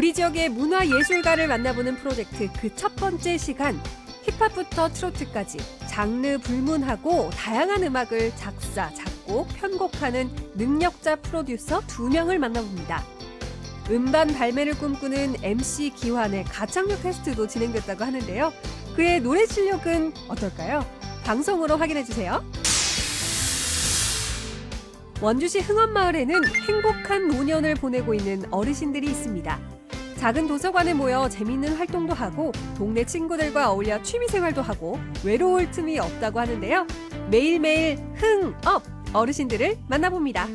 우리 지역의 문화예술가를 만나보는 프로젝트 그 첫 번째 시간 힙합부터 트로트까지 장르 불문하고 다양한 음악을 작사, 작곡, 편곡하는 능력자 프로듀서 두 명을 만나봅니다. 음반 발매를 꿈꾸는 MC 기환의 가창력 테스트도 진행됐다고 하는데요. 그의 노래 실력은 어떨까요? 방송으로 확인해 주세요. 원주시 흥원마을에는 행복한 노년을 보내고 있는 어르신들이 있습니다. 작은 도서관에 모여 재미있는 활동도 하고 동네 친구들과 어울려 취미생활도 하고 외로울 틈이 없다고 하는데요. 매일매일 흥업 어르신들을 만나봅니다.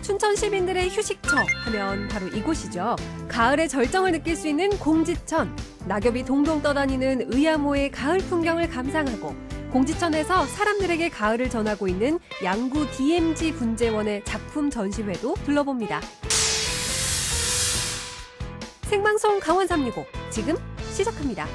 춘천 시민들의 휴식처 하면 바로 이곳이죠. 가을의 절정을 느낄 수 있는 공지천. 낙엽이 동동 떠다니는 의암호의 가을 풍경을 감상하고 공지천에서 사람들에게 가을을 전하고 있는 양구 DMG 분재원의 작품 전시회도 둘러봅니다. 생방송 강원 365 지금 시작합니다.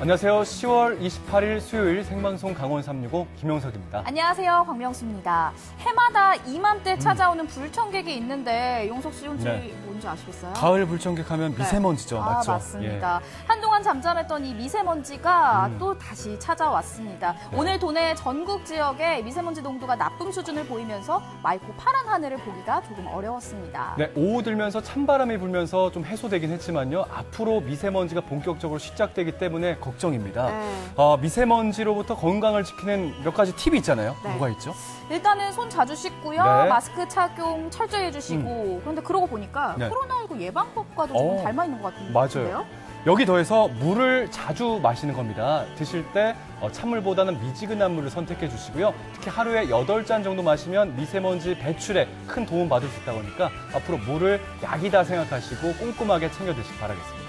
안녕하세요. 10월 28일 수요일 생방송 강원 365 김영석입니다. 안녕하세요. 광명수입니다. 해마다 이맘때 찾아오는 불청객이 있는데 용석 씨 혹시 네. 뭔지 아시겠어요? 가을 불청객 하면 미세먼지죠. 아, 맞죠? 맞습니다. 한동안 잠잠했던 이 미세먼지가 음. 또 다시 찾아왔습니다. 네. 오늘 도내 전국 지역에 미세먼지 농도가 나쁨 수준을 보이면서 맑고 파란 하늘을 보기가 조금 어려웠습니다. 예. 네, 오후 들면서 찬바람이 불면서 좀 해소되긴 했지만요. 앞으로 미세먼지가 본격적으로 시작되기 때문에 걱정입니다. 네. 어, 미세먼지로부터 건강을 지키는 몇 가지 팁이 있잖아요. 네. 뭐가 있죠? 일단은 손 자주 씻고요. 네. 마스크 착용 철저히 해주시고. 그런데 그러고 보니까 네. 코로나19 예방법과도 조금 어, 닮아 있는 것 같은데요. 맞아요. 여기 더해서 물을 자주 마시는 겁니다. 드실 때 어, 찬물보다는 미지근한 물을 선택해 주시고요. 특히 하루에 8잔 정도 마시면 미세먼지 배출에 큰 도움 받을 수 있다고 하니까 앞으로 물을 약이다 생각하시고 꼼꼼하게 챙겨 드시기 바라겠습니다.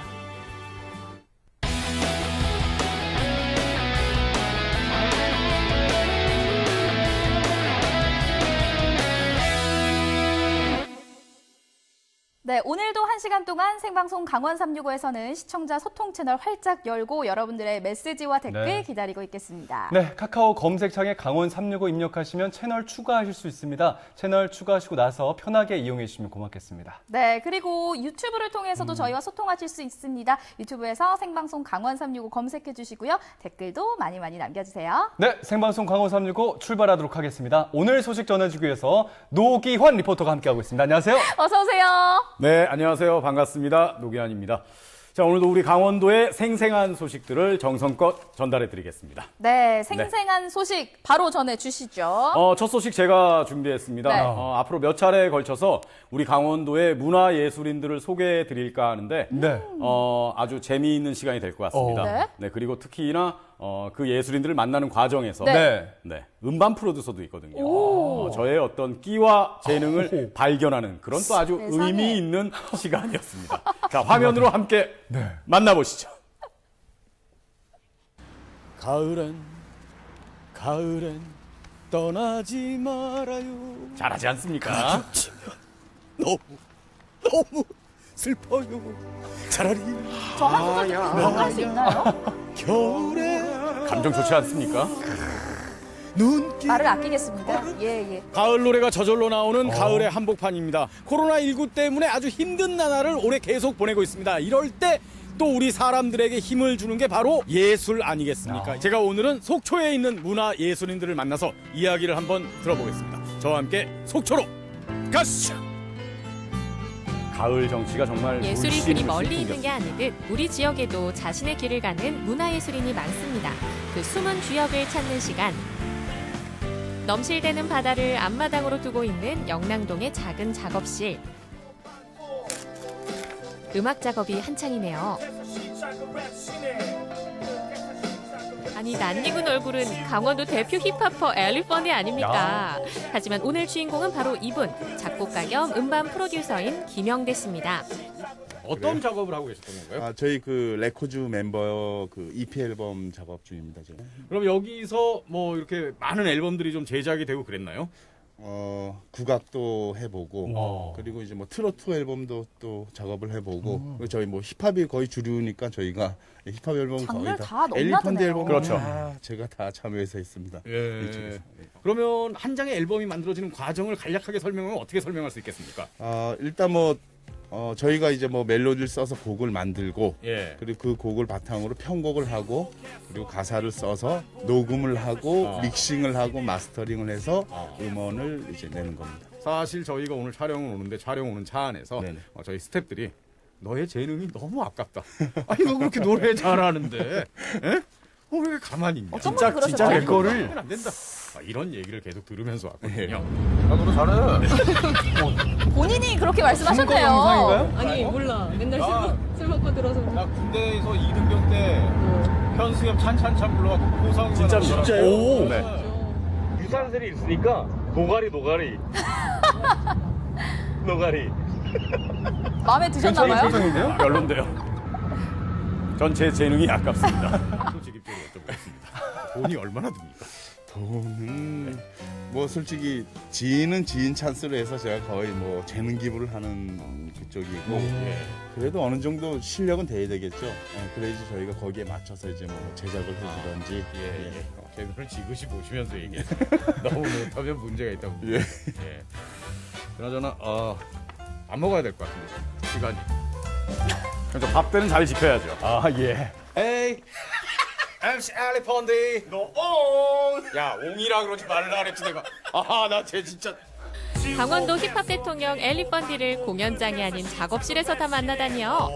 네, 오늘도 한시간 동안 생방송 강원 365에서는 시청자 소통 채널 활짝 열고 여러분들의 메시지와 댓글 네. 기다리고 있겠습니다. 네, 카카오 검색창에 강원 365 입력하시면 채널 추가하실 수 있습니다. 채널 추가하시고 나서 편하게 이용해 주시면 고맙겠습니다. 네, 그리고 유튜브를 통해서도 음. 저희와 소통하실 수 있습니다. 유튜브에서 생방송 강원 365 검색해 주시고요. 댓글도 많이 많이 남겨 주세요. 네, 생방송 강원 365 출발하도록 하겠습니다. 오늘 소식 전해 주기 위해서 노기환 리포터가 함께하고 있습니다. 안녕하세요. 어서 오세요. 네, 안녕하세요. 반갑습니다. 노기환입니다. 자, 오늘도 우리 강원도의 생생한 소식들을 정성껏 전달해 드리겠습니다. 네, 생생한 소식 바로 전해 주시죠. 어, 첫 소식 제가 준비했습니다. 네. 어, 앞으로 몇 차례에 걸쳐서 우리 강원도의 문화 예술인들을 소개해 드릴까 하는데, 네. 어, 아주 재미있는 시간이 될 것 같습니다. 어. 네. 네, 그리고 특히나 어, 그 예술인들을 만나는 과정에서 네. 네, 음반 프로듀서도 있거든요. 어, 저의 어떤 끼와 재능을 발견하는 그런 또 아주 세상에. 의미 있는 시간이었습니다. 자, 화면으로 함께 네. 만나보시죠. 가을엔, 가을엔 떠나지 말아요. 잘하지 않습니까? 너무 너무 슬퍼요. 차라리 저 한 소절 듣고 할수 있나요? 겨울에 감정 좋지 않습니까? 눈길 말을 아끼겠습니다. 예, 예. 가을 노래가 저절로 나오는 가을의 한복판입니다. 코로나19 때문에 아주 힘든 나날을 올해 계속 보내고 있습니다. 이럴 때 또 우리 사람들에게 힘을 주는 게 바로 예술 아니겠습니까? 제가 오늘은 속초에 있는 문화 예술인들을 만나서 이야기를 한번 들어보겠습니다. 저와 함께 속초로 가시죠. 가을 정치가 정말 예술이 그리 멀리 있는. 게 아니듯 우리 지역에도 자신의 길을 가는 문화예술인이 많습니다. 그 숨은 주역을 찾는 시간. 넘실대는 바다를 앞마당으로 두고 있는 영랑동의 작은 작업실. 음악 작업이 한창이네요. 아니 낯익은 얼굴은 강원도 대표 힙합퍼 엘리펀이 아닙니까? 하지만 오늘 주인공은 바로 이분 작곡가 겸 음반 프로듀서인 김영대 씨입니다. 어떤 작업을 하고 계셨던 건가요? 아, 저희 그 Records 멤버 그 EP 앨범 작업 중입니다. 지금. 그럼 여기서 뭐 이렇게 많은 앨범들이 좀 제작이 되고 그랬나요? 어, 국악도 해보고 와. 그리고 이제 뭐 트로트 앨범도 또 작업을 해보고 음. 그리고 저희 뭐 힙합이 거의 주류니까 저희가 힙합 앨범 거의 장르를 다, 다 넘나드네요. 엘리펀드 앨범 그렇죠. 다 제가 다 참여해서 했습니다. 예. 이쪽에서. 그러면 한 장의 앨범이 만들어지는 과정을 간략하게 설명하면 어떻게 설명할 수 있겠습니까? 어, 일단 뭐 어, 저희가 이제 뭐 멜로디를 써서 곡을 만들고 예. 그리고 그 곡을 바탕으로 편곡을 하고 그리고 가사를 써서 녹음을 하고 어. 믹싱을 하고 마스터링을 해서 어. 음원을 이제 내는 겁니다. 사실 저희가 오늘 촬영을 오는데 촬영 오는 차 안에서 네네. 어, 저희 스태프들이 너의 재능이 너무 아깝다. 아니 너 그렇게 노래 잘하는데, 에? 어, 왜 가만히 있냐? 분이 그러셨죠? 진짜 내 이거를- 거를 안 된다. 아, 이런 얘기를 계속 들으면서 왔거든요. 본인이 그렇게 말씀하셨네요. 영상인가요? 아니 몰라. 맨날 술, 먹- 술 먹고 들어서. 나 군대에서 2등병 때 현수엽 찬찬찬 불러갖고 고상이 진짜로? 진짜요? 오. 네. 유산슬이 있으니까 노가리 노가리 노가리 마음에 드셨나봐요? 표정인데요? 별론데요. 전 제 재능이 아깝습니다. 돈이 얼마나 듭니까? 돈은 뭐 솔직히 지인은 지인 찬스로 해서 제가 거의 뭐 재능 기부를 하는 그쪽이고 예. 그래도 어느 정도 실력은 돼야 되겠죠. 예, 그래야지 저희가 거기에 맞춰서 이제 뭐 제작을 해주던지 예, 예. 어, 재능을 지그시 보시면서 얘기해. 너무 못하면 문제가 있다고. 예. 예. 그나저나 어, 안 먹어야 될 것 같은데 시간이. 그래서 밥 때는 잘 지켜야죠. 아, 예. 에이, MC 엘리펀디, 너 옹! 야, 옹이라 그러지 말라 그랬지 내가. 아하, 나쟤 진짜. 강원도 힙합 대통령 엘리 펀디를 공연장이 아닌 작업실에서 다 만나다니요.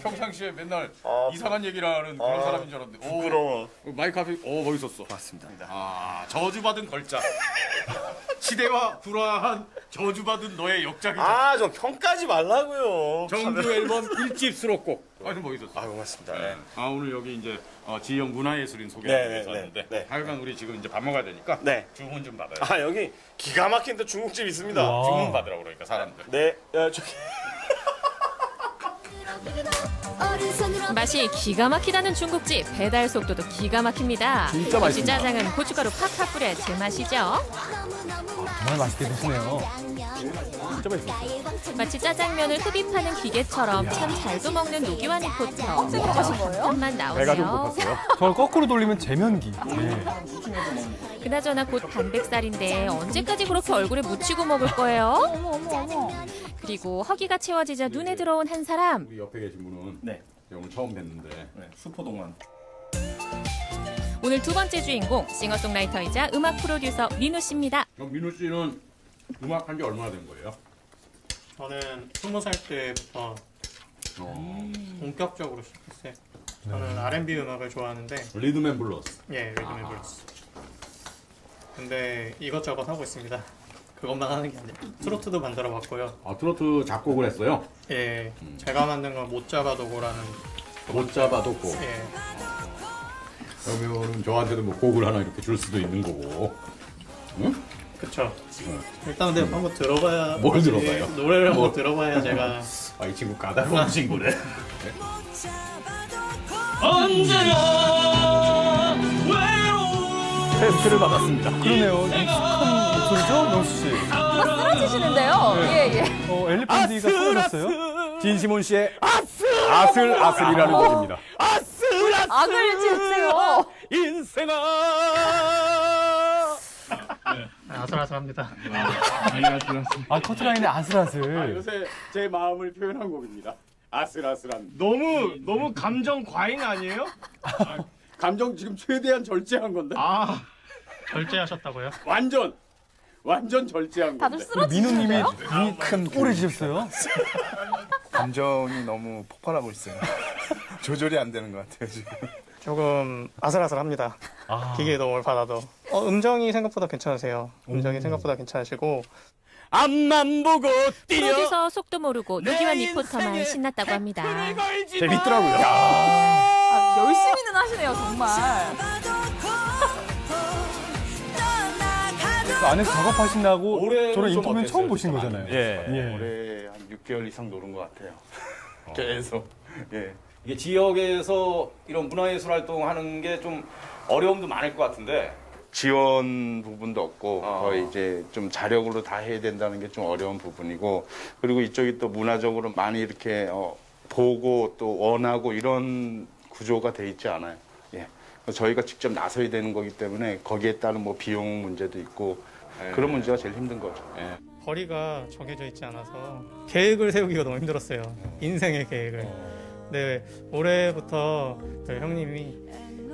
평상시에 맨날 이상한 얘기를 하는 그런 사람인 줄 알았는데. 부끄러워. 마이크 앞에, 어, 멋있었어. 맞습니다. 아, 저주받은 걸작. 시대와 불화한 저주받은 너의 역작이자. 아좀 평가지 말라고요 정규 앨범 1집 수록곡. 아주 멋있었어. 아 고맙습니다 네. 아 오늘 여기 이제 어, 지역 문화예술인 네, 소개하고 네, 있었는데 네, 네. 하여간 우리 지금 이제 밥 먹어야 되니까 네. 주문 좀 받아요. 아 여기 기가 막힌 또 중국집 있습니다 와. 주문 받으라 그러니까 사람들. 네 어, 저기 맛이 기가 막히다는 중국집 배달 속도도 기가 막힙니다. 진짜 맛있습니다. 짜장은 고춧가루 팍팍 뿌려 제맛이죠. 정말 맛있게 드시네요. 마치 짜장면을 흡입하는 기계처럼 참 잘도 먹는 노기환 리포터. 생각하신 거예요? 한만 배가 좀 나오세요. 고팠어요. 저걸 거꾸로 돌리면 제면기. 예. 그나저나 곧 단백살인데 언제까지 그렇게 얼굴에 묻히고 먹을 거예요? 어머 어머 어머. 그리고 허기가 채워지자 눈에 들어온 한 사람. 우리 옆에 계신 분은 네. 오늘 처음 뵀는데 수포동만 오늘 두 번째 주인공 싱어송라이터이자 음악 프로듀서 민우 씨입니다. 그럼 민우 씨는 음악 한 지 얼마나 된 거예요? 저는 스무 살 때부터 어, 본격적으로 시작했어요. 저는 R&B 음악을 좋아하는데 rhythm and blues. 예, rhythm and blues. 근데 이것저것 하고 있습니다. 그것만 하는 게 아니라 트로트도 만들어 봤고요. 아 트로트 작곡을 했어요. 예, 제가 만든 건 못 잡아도 고라는 못 잡아도 고. 예, 그러면은 저한테도 뭐 곡을 하나 이렇게 줄 수도 있는 거고. 그쵸. 일단 근데 한번 들어봐야 뭘 들어봐요? 노래를 한번 뭐. 들어봐야 제가 아 이 친구 까다로운 친구네. 테스트를 받았습니다. 그러네요. 익숙한 목소리죠, 명수 씨? 쓰러지시는데요? 예 예. 어, 엘리펀디가 쓰러졌어요? 진시몬 씨의 아슬 아슬 아슬이라는 곡입니다. 악을 지으세요. 인생아. 아슬아슬합니다. 아, 커트라인의 아슬아슬. 요새 제 마음을 표현한 곡입니다. 아슬아슬한. 너무 너무 감정 과잉 아니에요? 감정 지금 최대한 절제한 건데. 아, 결제하셨다고요? 완전 완전 절제한 다들 건데. 쓰러지시는데요? 민우님이 눈이 큰 꼬리 지셨어요? 감정이 너무 폭발하고 있어요. 조절이 안 되는 것 같아요 지금. 조금 아슬아슬합니다. 아, 기계 도움을 받아도. 어, 음정이 생각보다 괜찮으세요. 음정이 생각보다 괜찮으시고 앞만 보고 뛰어. 프로듀서 속도 모르고 노기환 리포터만 신났다고 합니다. 재밌더라고요. 아, 열심히는 하시네요 정말. 그 안에서 작업하신다고 올해는 좀 인터뷰는 어땠어요? 처음 보신 거잖아요. 예. 예. 올해 한 6개월 이상 노는 것 같아요. 계속. 예. 이게 지역에서 이런 문화예술 활동하는 게 좀 어려움도 많을 것 같은데 지원 부분도 없고 거의 이제 좀 자력으로 다 해야 된다는 게 좀 어려운 부분이고 그리고 이쪽이 또 문화적으로 많이 이렇게 어, 보고 또 원하고 이런 구조가 돼 있지 않아요. 예. 그래서 저희가 직접 나서야 되는 거기 때문에 거기에 따른 뭐 비용 문제도 있고 그런 문제가 제일 힘든 거죠. 예. 거리가 정해져 있지 않아서 계획을 세우기가 너무 힘들었어요. 인생의 계획을. 네, 올해부터 그 형님이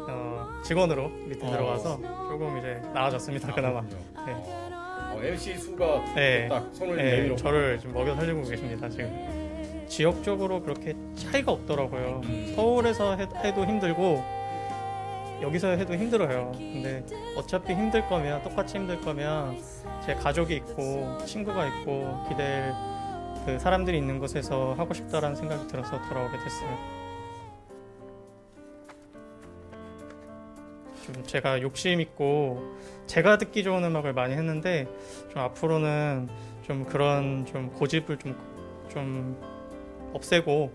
어, 직원으로 밑에 들어와서 조금 이제 나아졌습니다. 그나마. 네. 어, MC 수가 네. 딱 손을 네, 내밀어. 저를 좀 먹여 살리고 계십니다. 지금 지역적으로 그렇게 차이가 없더라고요. 서울에서 해, 해도 힘들고 여기서 해도 힘들어요. 근데 어차피 힘들 거면 똑같이 힘들 거면 제 가족이 있고 친구가 있고 기댈 그 사람들이 있는 곳에서 하고 싶다라는 생각이 들어서 돌아오게 됐어요. 좀 제가 욕심 있고 제가 듣기 좋은 음악을 많이 했는데 좀 앞으로는 좀 그런 좀 고집을 좀, 좀 없애고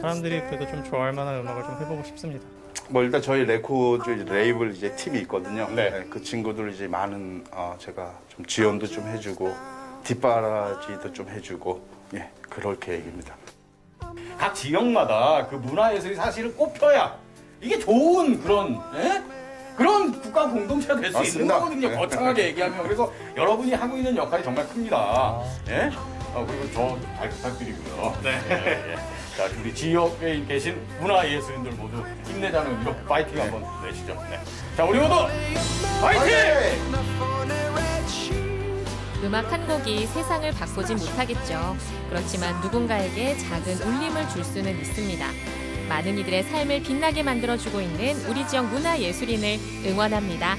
사람들이 그래도 좀 좋아할 만한 음악을 좀 해보고 싶습니다. 뭐 일단 저희 레코드 레이블 이제 팀이 있거든요. 네. 네, 그 친구들 이제 많은 어, 제가 좀 지원도 좀 해주고 뒷바라지도 좀 해주고 예 그럴 계획입니다. 각 지역마다 그 문화예술이 사실은 꼽혀야 이게 좋은 그런 예? 그런 국가 공동체가 될 수 있는 맞습니다. 거거든요. 네. 거창하게 얘기하면 그래서 여러분이 하고 있는 역할이 정말 큽니다. 예? 어, 그리고 저 잘 부탁드리고요. 네. 예, 예. 자, 우리 지역에 계신 문화예술인들 모두 힘내자는 의미로 파이팅 한번 내시죠. 네. 자, 우리 모두 파이팅! 음악 한 곡이 세상을 바꾸진 못하겠죠. 그렇지만 누군가에게 작은 울림을 줄 수는 있습니다. 많은 이들의 삶을 빛나게 만들어주고 있는 우리 지역 문화예술인을 응원합니다.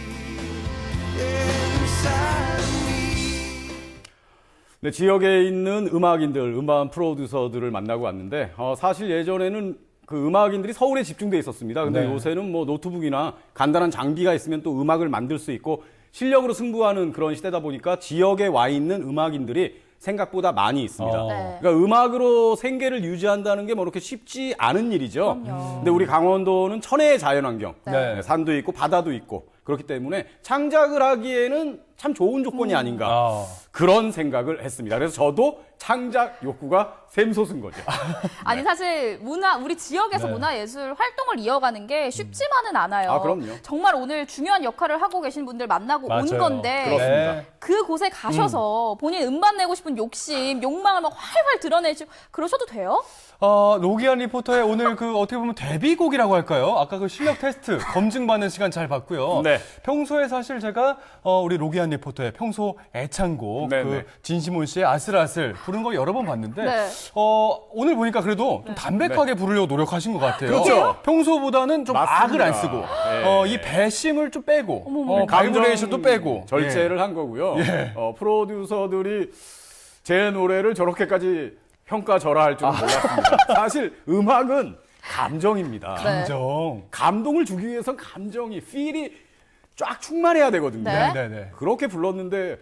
네, 지역에 있는 음악인들, 음악 프로듀서들을 만나고 왔는데 어, 사실 예전에는 그 음악인들이 서울에 집중돼 있었습니다. 근데 네. 요새는 뭐 노트북이나 간단한 장비가 있으면 또 음악을 만들 수 있고 실력으로 승부하는 그런 시대다 보니까 지역에 와 있는 음악인들이 생각보다 많이 있습니다. 어. 네. 그러니까 음악으로 생계를 유지한다는 게뭐 그렇게 쉽지 않은 일이죠. 그럼요. 근데 우리 강원도는 천혜의 자연환경, 네. 네, 산도 있고 바다도 있고 그렇기 때문에 창작을 하기에는 참 좋은 조건이 아닌가 아. 그런 생각을 했습니다. 그래서 저도 창작 욕구가 샘솟은 거죠. 아니 사실 문화 우리 지역에서 네. 문화 예술 활동을 이어가는 게 쉽지만은 않아요. 아, 그럼요. 정말 오늘 중요한 역할을 하고 계신 분들 만나고 온 맞아요. 건데 그렇습니다. 네. 그 곳에 가셔서 본인 음반 내고 싶은 욕심, 욕망을 막 활활 드러내시고 그러셔도 돼요? 어, 로기안 리포터의 오늘 그 어떻게 보면 데뷔곡이라고 할까요? 아까 그 실력 테스트 검증받는 시간 잘 봤고요. 네. 평소에 사실 제가 어, 우리 로기안 리포터의 평소 애창곡 네, 그 네. 진시몬 씨의 아슬아슬 부른 거 여러 번 봤는데 네. 어, 오늘 보니까 그래도 좀 담백하게 부르려고 노력하신 것 같아요. 그렇죠. 평소보다는 좀 맞습니다. 악을 안 쓰고 예. 어, 이 뱃심을 좀 빼고 어, 감정 바이브레이션도 빼고 절제를 한 거고요. 예. 어, 프로듀서들이 제 노래를 저렇게까지 평가절하할 줄은 몰랐습니다. 사실 음악은 감정입니다. 네. 감정. 감동을 주기 위해선 감정이, 필이 쫙 충만해야 되거든요. 네. 네, 네. 그렇게 불렀는데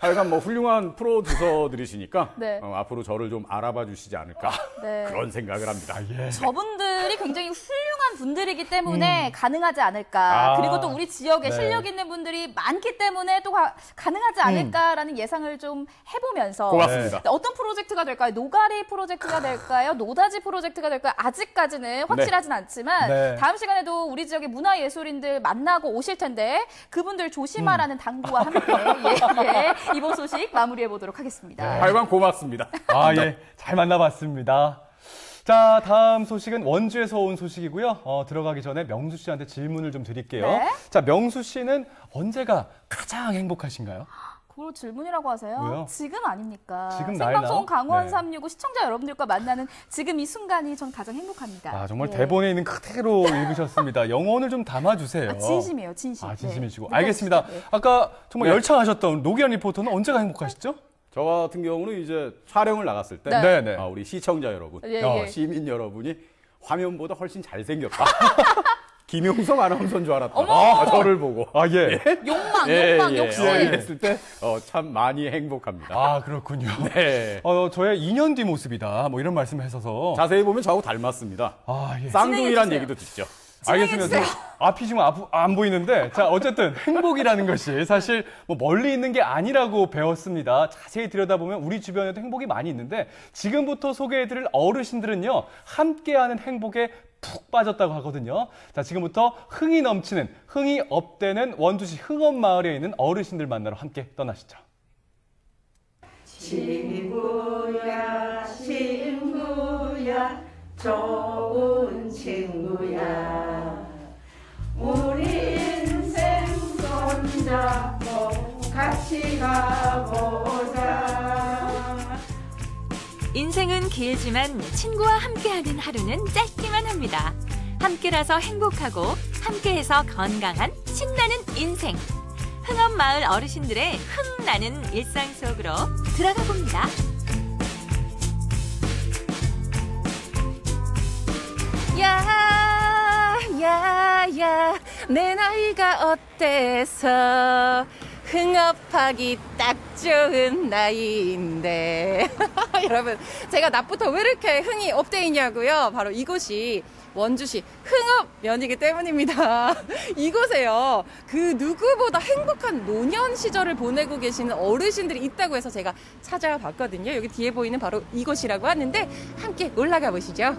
하여간 뭐 훌륭한 프로듀서들이시니까 네. 어, 앞으로 저를 좀 알아봐 주시지 않을까 네. 그런 생각을 합니다. 예. 저분들이 굉장히 훌륭한 분들이기 때문에 가능하지 않을까. 아. 그리고 또 우리 지역에 네. 실력 있는 분들이 많기 때문에 또 가, 가능하지 않을까라는 예상을 좀 해보면서 고맙습니다. 어떤 프로젝트가 될까요? 노가리 프로젝트가 될까요? 노다지 프로젝트가 될까요? 아직까지는 확실하진 않지만 네. 다음 시간에도 우리 지역의 문화예술인들 만나고 오실 텐데 그분들 조심하라는 당부와 함께 예, 예, 이번 소식 마무리해 보도록 하겠습니다. 하여간 고맙습니다. 아, 예. 잘 만나봤습니다. 자, 다음 소식은 원주에서 온 소식이고요. 어, 들어가기 전에 명수 씨한테 질문을 좀 드릴게요. 네. 자, 명수 씨는 언제가 가장 행복하신가요? 그걸 질문이라고 하세요? 왜요? 지금 아닙니까? 지금 생방송? 강원 네. 365 시청자 여러분들과 만나는 지금 이 순간이 전 가장 행복합니다. 아, 정말 예. 대본에 있는 그대로 읽으셨습니다. 영혼을 좀 담아주세요. 아, 진심이에요, 진심. 아, 진심이시고. 네. 알겠습니다. 네. 아까 정말 네. 열창하셨던 노기현 리포터는 언제가 행복하시죠? 저 같은 경우는 이제 촬영을 나갔을 때 네. 네, 네. 아, 우리 시청자 여러분, 예, 어, 예. 시민 여러분이 화면보다 훨씬 잘생겼다. 김용석 아나운서인 줄 알았다. 어머! 아, 저를 보고. 아, 예. 욕망, 예, 욕망, 예. 역시. 어, 이랬을 때, 어, 참 많이 행복합니다. 아, 그렇군요. 네. 어, 저의 2년 뒤 모습이다. 뭐 이런 말씀을 하셔서. 자세히 보면 저하고 닮았습니다. 아, 예. 쌍둥이란. 얘기도 듣죠. 알겠습니다. 저 앞이 지금 앞- 안 보이는데 자 어쨌든 행복이라는 것이 사실 뭐 멀리 있는 게 아니라고 배웠습니다. 자세히 들여다보면 우리 주변에도 행복이 많이 있는데 지금부터 소개해드릴 어르신들은요 함께하는 행복에 푹 빠졌다고 하거든요. 자 지금부터 흥이 넘치는 흥이 업되는 원주시 흥원 마을에 있는 어르신들 만나러 함께 떠나시죠. 친구야 친구야 좋은 친구야 우리 인생 손잡고 같이 가보 인생은 길지만 친구와 함께하는 하루는 짧기만 합니다. 함께라서 행복하고 함께해서 건강한 신나는 인생. 흥원 마을 어르신들의 흥나는 일상 속으로 들어가 봅니다. 야, 야, 야, 내 나이가 어때서 흥업하기 딱 좋은 나이인데. 여러분, 제가 낮부터 왜 이렇게 흥이 업돼 있냐고요? 바로 이곳이 원주시 흥업면이기 때문입니다. 이곳에요. 그 누구보다 행복한 노년 시절을 보내고 계시는 어르신들이 있다고 해서 제가 찾아와 봤거든요. 여기 뒤에 보이는 바로 이곳이라고 하는데 함께 올라가 보시죠.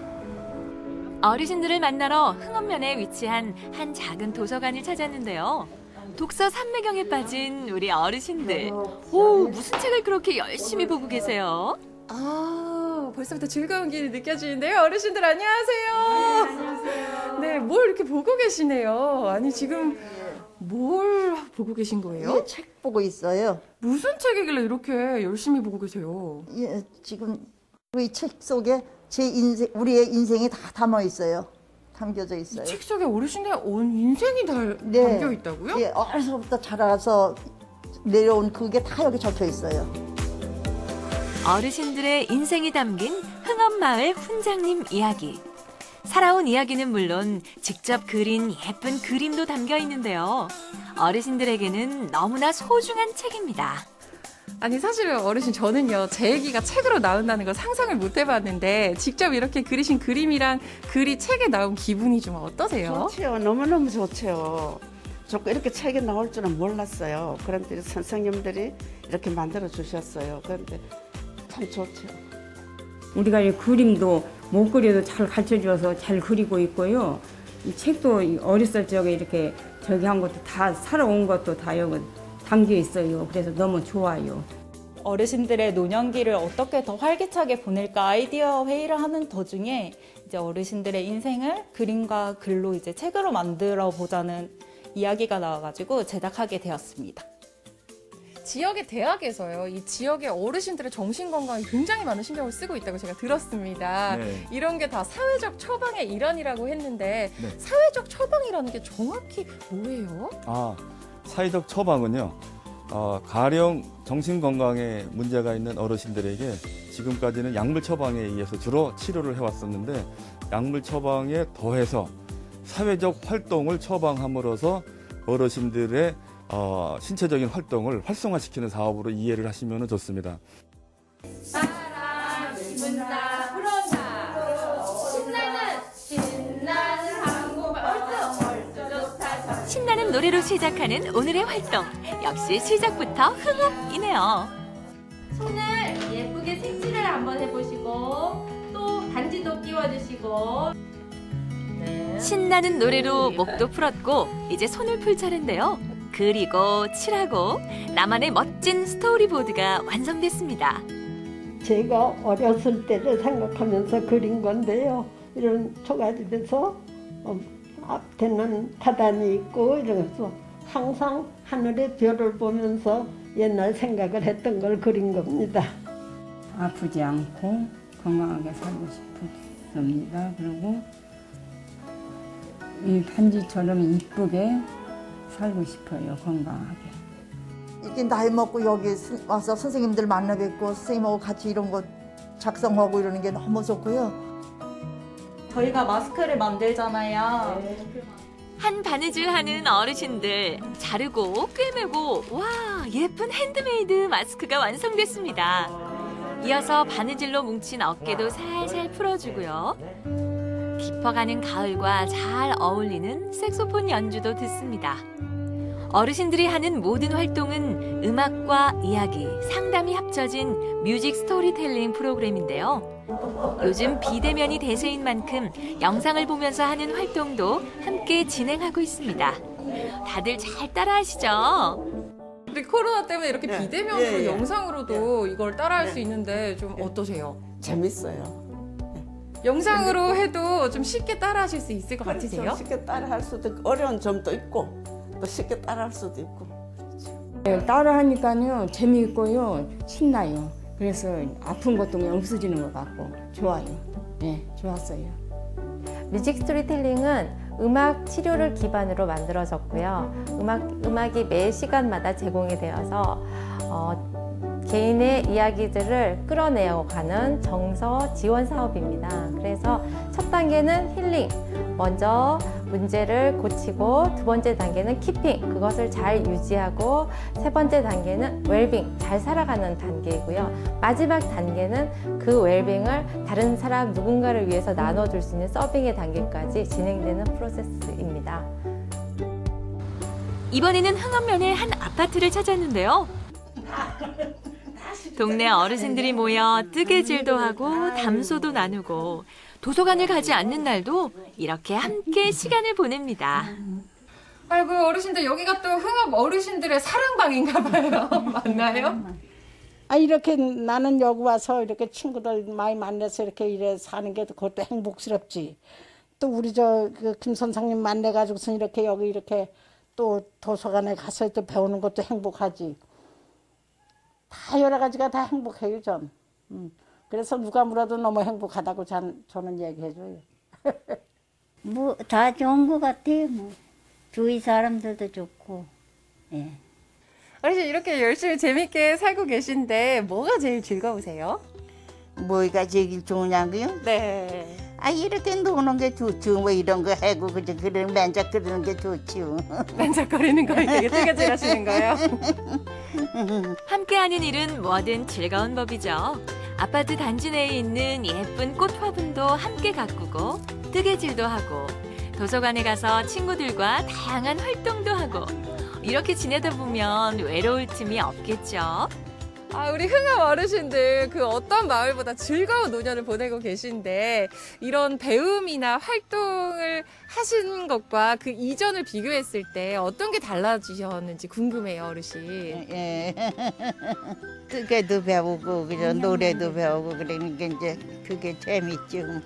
어르신들을 만나러 흥원면에 위치한 한 작은 도서관을 찾았는데요. 독서 삼매경에 빠진 우리 어르신들. 오, 무슨 책을 그렇게 열심히 보고 계세요? 아, 벌써부터 즐거운 기운이 느껴지는데요. 어르신들 안녕하세요. 안녕하세요. 네, 뭘 이렇게 보고 계시네요. 아니, 지금 뭘 보고 계신 거예요? 예, 책 보고 있어요. 무슨 책이길래 이렇게 열심히 보고 계세요? 예, 지금 이책 속에 제 인생, 우리의 인생이 다 담아 있어요. 담겨져 있어요. 책 속에 어르신의 온 인생이 다 네. 담겨 있다고요? 예, 어려서부터 자라서 내려온 그게 다 여기 적혀 있어요. 어르신들의 인생이 담긴 흥원마을 훈장님 이야기. 살아온 이야기는 물론 직접 그린 예쁜 그림도 담겨 있는데요. 어르신들에게는 너무나 소중한 책입니다. 아니 사실은 어르신 저는요 제 얘기가 책으로 나온다는 걸 상상을 못 해봤는데 직접 이렇게 그리신 그림이랑 글이 책에 나온 기분이 좀 어떠세요? 좋죠 너무너무 좋죠 좋고 이렇게 책이 나올 줄은 몰랐어요. 그런데 선생님들이 이렇게 만들어 주셨어요. 그런데 참 좋죠. 우리가 이 그림도 못 그려도 잘 가르쳐 줘서 잘 그리고 있고요. 이 책도 이 어렸을 적에 이렇게 저기 한 것도 다 살아온 것도 다 여기 담겨 있어요. 그래서 너무 좋아요. 어르신들의 노년기를 어떻게 더 활기차게 보낼까 아이디어 회의를 하는 도중에 이제 어르신들의 인생을 그림과 글로 이제 책으로 만들어 보자는 이야기가 나와가지고 제작하게 되었습니다. 지역의 대학에서요 이 지역의 어르신들의 정신 건강에 굉장히 많은 신경을 쓰고 있다고 제가 들었습니다. 네. 이런 게 다 사회적 처방의 일환이라고 했는데 네. 사회적 처방이라는 게 정확히 뭐예요? 아, 사회적 처방은요. 어, 가령 정신 건강에 문제가 있는 어르신들에게 지금까지는 약물 처방에 의해서 주로 치료를 해왔었는데 약물 처방에 더해서 사회적 활동을 처방함으로써 어르신들의 어, 신체적인 활동을 활성화시키는 사업으로 이해를 하시면 좋습니다. 노래로 시작하는 오늘의 활동. 역시 시작부터 흥업이네요. 손을 예쁘게 색칠을 한번 해보시고 또 반지도 끼워주시고 신나는 노래로 목도 풀었고 이제 손을 풀 차례인데요. 그리고 칠하고 나만의 멋진 스토리보드가 완성됐습니다. 제가 어렸을 때를 생각하면서 그린 건데요. 이런 초가집에서 어, 앞에는 바단이 있고 이러면서 항상 하늘의 별을 보면서 옛날 생각을 했던 걸 그린 겁니다. 아프지 않고 건강하게 살고 싶습니다. 그리고 이 반지처럼 이쁘게 살고 싶어요. 건강하게. 이렇게 나이 먹고 여기 스- 와서 선생님들 만나 뵙고 선생님하고 같이 이런 거 작성하고 이러는 게 너무 좋고요. 저희가 마스크를 만들잖아요. 한 바느질 하는 어르신들 자르고 꿰매고 와 예쁜 핸드메이드 마스크가 완성됐습니다. 이어서 바느질로 뭉친 어깨도 살살 풀어주고요. 깊어가는 가을과 잘 어울리는 색소폰 연주도 듣습니다. 어르신들이 하는 모든 활동은 음악과 이야기, 상담이 합쳐진 뮤직 스토리텔링 프로그램인데요. 요즘 비대면이 대세인 만큼 영상을 보면서 하는 활동도 함께 진행하고 있습니다. 다들 잘 따라하시죠? 우리 코로나 때문에 이렇게 네. 비대면으로 예, 예. 영상으로도 이걸 따라할 네. 수 있는데 좀 어떠세요? 재밌어요. 영상으로 해도 좀 쉽게 따라하실 수 있을 것 그렇죠. 같으세요? 쉽게 따라할 수도 있고 어려운 점도 있고 또 쉽게 따라할 수도 있고. 네, 따라하니까요 재미있고요 신나요. 그래서 아픈 것도 그냥 없어지는 것 같고 좋아요. 네, 좋았어요. 뮤직 스토리텔링은 음악 치료를 기반으로 만들어졌고요. 음악, 음악이 매 시간마다 제공이 되어서 어, 개인의 이야기들을 끌어내어 가는 정서 지원 사업입니다. 그래서 첫 단계는 힐링. 먼저 문제를 고치고 두 번째 단계는 keeping. 그것을 잘 유지하고 세 번째 단계는 웰빙. 잘 살아가는 단계이고요. 마지막 단계는 그 웰빙을 다른 사람 누군가를 위해서 나눠줄 수 있는 서빙의 단계까지 진행되는 프로세스입니다. 이번에는 흥원면의 한 아파트를 찾았는데요. 동네 어르신들이 모여 뜨개질도 하고 담소도 나누고 도서관을 가지 않는 날도 이렇게 함께 시간을 보냅니다. 아이고 어르신들 여기가 또 흥업 어르신들의 사랑방인가 봐요. 맞나요? 아 이렇게 나는 여기 와서 이렇게 친구들 많이 만나서 이렇게 이래 사는 게 그것도 행복스럽지. 또 우리 저그김 선생님 만나 가지고서 이렇게 여기 이렇게 또 도서관에 가서 또 배우는 것도 행복하지. 다 여러 가지가 다 행복해요 전. 음. 그래서 누가 물어도 너무 행복하다고 전, 저는 얘기해줘요. 뭐 다 좋은 것 같아요. 뭐 주위 사람들도 좋고. 예. 어르신 이렇게 열심히 재밌게 살고 계신데 뭐가 제일 즐거우세요? 뭐가 제일 좋으냐고요? 네. 아 이렇게 노는 게 좋죠. 뭐 이런 거 하고 그저 그런 만작거리는 게 좋죠. 만작거리는 거 되게 뜨개질 하시는 거예요? 함께하는 일은 뭐든 즐거운 법이죠. 아파트 단지 내에 있는 예쁜 꽃 화분도 함께 가꾸고 뜨개질도 하고 도서관에 가서 친구들과 다양한 활동도 하고 이렇게 지내다 보면 외로울 틈이 없겠죠. 아, 우리 흥업 어르신들 그 어떤 마을보다 즐거운 노년을 보내고 계신데 이런 배움이나 활동을 하신 것과 그 이전을 비교했을 때 어떤 게 달라지셨는지 궁금해요, 어르신. 예. 뜨개도 배우고 그저 노래도 배우고 그러는 게 이제 그게 재밌죠.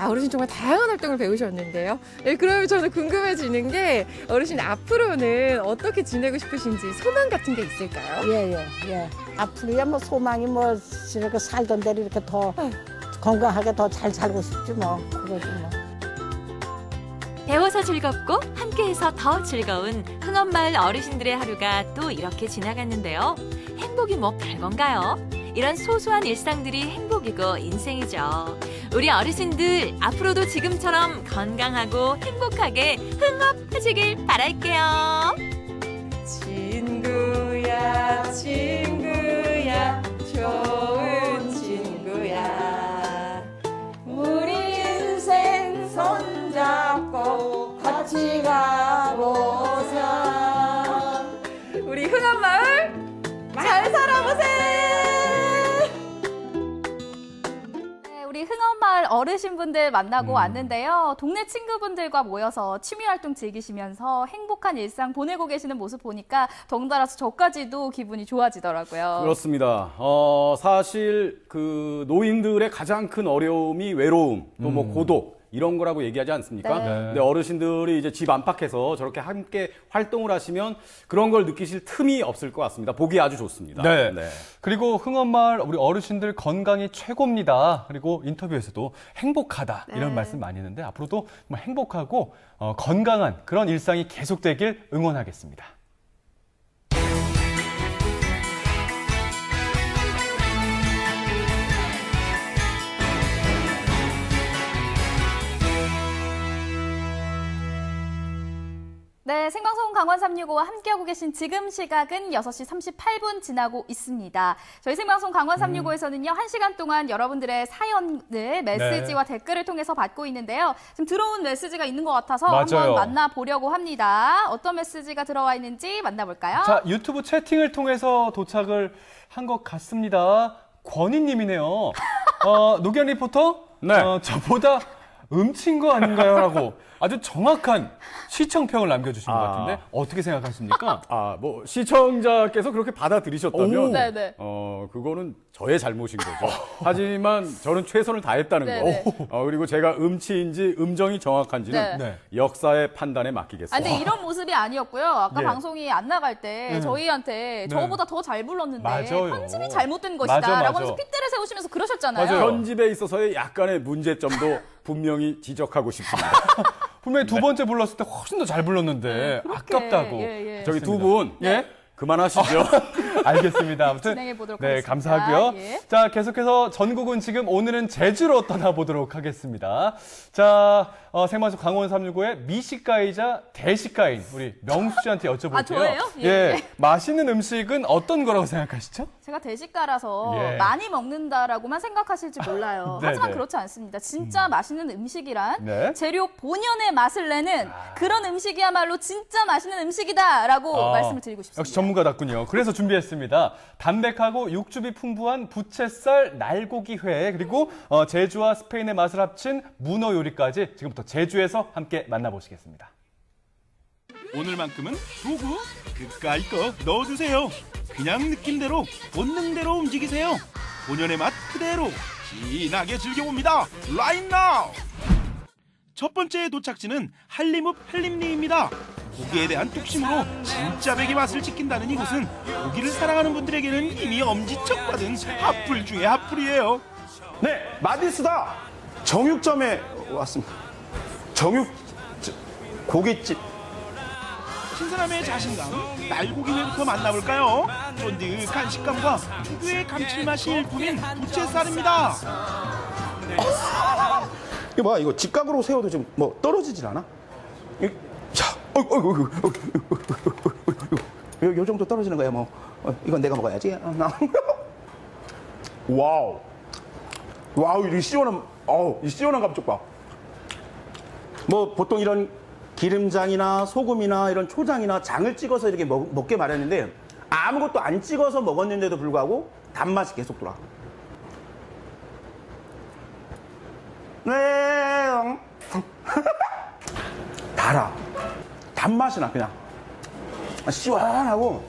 아, 어르신 정말 다양한 활동을 배우셨는데요. 예, 그러면 저는 궁금해지는 게 어르신 앞으로는 어떻게 지내고 싶으신지 소망 같은 게 있을까요? 예, 예, 예. 앞으로야 뭐 소망이 뭐 이렇게 살던 대로 이렇게 더 건강하게 더 잘 살고 싶지 뭐. 그러지 뭐. 배워서 즐겁고 함께해서 더 즐거운 흥원마을 어르신들의 하루가 또 이렇게 지나갔는데요. 행복이 뭐 별건가요? 이런 소소한 일상들이 행복이고 인생이죠. 우리 어르신들 앞으로도 지금처럼 건강하고 행복하게 흥업하시길 바랄게요. 친구야, 친구야, 좋은 친구야. 우리 인생 손잡고 같이 가보자. 우리 흥한마을 잘 살아보세요. 우리 흥원마을 어르신분들 음. 만나고 왔는데요. 동네 친구분들과 모여서 취미 활동 즐기시면서 행복한 일상 보내고 계시는 모습 보니까 덩달아서 저까지도 기분이 좋아지더라고요. 그렇습니다. 어, 사실 그 노인들의 가장 큰 어려움이 외로움, 또뭐 음. 고독 이런 거라고 얘기하지 않습니까? 네. 근데 어르신들이 이제 집 안팎에서 저렇게 함께 활동을 하시면 그런 걸 느끼실 틈이 없을 것 같습니다. 보기 아주 좋습니다. 네. 그리고 흥원마을 우리 어르신들 건강이 최고입니다. 그리고 인터뷰에서도 행복하다 이런 네. 말씀 많이 했는데 앞으로도 정말 행복하고 어, 건강한 그런 일상이 계속되길 응원하겠습니다. 네, 생방송 강원 365와 함께하고 계신 지금 시각은 6시 38분 지나고 있습니다. 저희 생방송 강원 365에서는요, 1시간 동안 여러분들의 사연을 메시지와 댓글을 통해서 받고 있는데요. 지금 들어온 메시지가 있는 것 같아서 맞아요. 한번 만나보려고 합니다. 어떤 메시지가 들어와 있는지 만나볼까요? 자, 유튜브 채팅을 통해서 도착을 한 것 같습니다. 권희님이네요. 어, 노견 리포터? 네. 어, 저보다 음친 거 아닌가요? 라고 아주 정확한 시청평을 남겨주신 것 아. 같은데 어떻게 생각하십니까? 아, 뭐 시청자께서 그렇게 받아들이셨다면 오. 네네. 어, 그거는 저의 잘못인 거죠. 하지만 저는 최선을 다했다는 네네. 거. 어, 그리고 제가 음치인지 음정이 정확한지는 네. 역사의 판단에 아, 맡기겠습니다. 근데 이런 모습이 아니었고요. 아까 예. 방송이 안 나갈 때 네. 저희한테 네. 저보다 더 잘 불렀는데 맞아요. 편집이 잘못된 것이다. 맞아, 맞아. 라고 하면서 핏대를 세우시면서 그러셨잖아요. 편집에 있어서의 약간의 문제점도 분명히 지적하고 싶습니다. 분명히 두 번째 불렀을 때 훨씬 더 잘 불렀는데 아깝다고. 예, 예. 저기 두 분, 예? 그만하시죠. 알겠습니다. 아무튼 진행해 보도록 네, 하겠습니다. 감사하고요. 예. 자, 계속해서 전국은 지금 오늘은 제주로 떠나보도록 하겠습니다. 자, 어, 생방송 강원 365의 미식가이자 대식가인 우리 명수 씨한테 여쭤볼게요. 아, 저예요? 예, 예, 예. 맛있는 음식은 어떤 거라고 생각하시죠? 제가 대식가라서 예. 많이 먹는다라고만 생각하실지 몰라요. 네, 하지만 네. 그렇지 않습니다. 진짜 맛있는 음식이란 네. 재료 본연의 맛을 내는 그런 음식이야말로 진짜 맛있는 음식이다라고 아, 말씀을 드리고 싶습니다. 전문가답군요. 그래서 준비했습니다. 담백하고 육즙이 풍부한 부채살 날고기회 그리고 어, 제주와 스페인의 맛을 합친 문어 요리까지 지금부터 제주에서 함께 만나보시겠습니다. 오늘만큼은 도구 그까이 거 넣어주세요. 그냥 느낌대로 본능대로 움직이세요. 본연의 맛 그대로 진하게 즐겨봅니다. Right now! 첫 번째 도착지는 한림읍 한림리입니다. 고기에 대한 뚝심으로 진짜 백의 맛을 지킨다는 이곳은 고기를 사랑하는 분들에게는 이미 엄지척 받은 핫플 중의 핫플이에요. 네, 마디스다. 정육점에 왔습니다. 정육 저, 고깃집. 신선함의 자신감, 날고기 회부터 만나볼까요? 쫀득한 식감과 특유의 감칠맛이 일품인 부채살입니다. 이거 봐, 이거 직각으로 세워도 좀뭐 떨어지질 않아? 요, 요 정도 떨어지는 거야, 뭐. 어, 이건 내가 먹어야지. 어, 나. 와우. 와우, 이 시원한, 어우, 이 시원한 감촉 봐. 뭐, 보통 이런 기름장이나 소금이나 이런 초장이나 장을 찍어서 이렇게 먹, 먹게 마련인데 아무것도 안 찍어서 먹었는데도 불구하고 단맛이 계속 돌아. 네. 달아. 단맛이 나, 그냥. 아, 시원하고.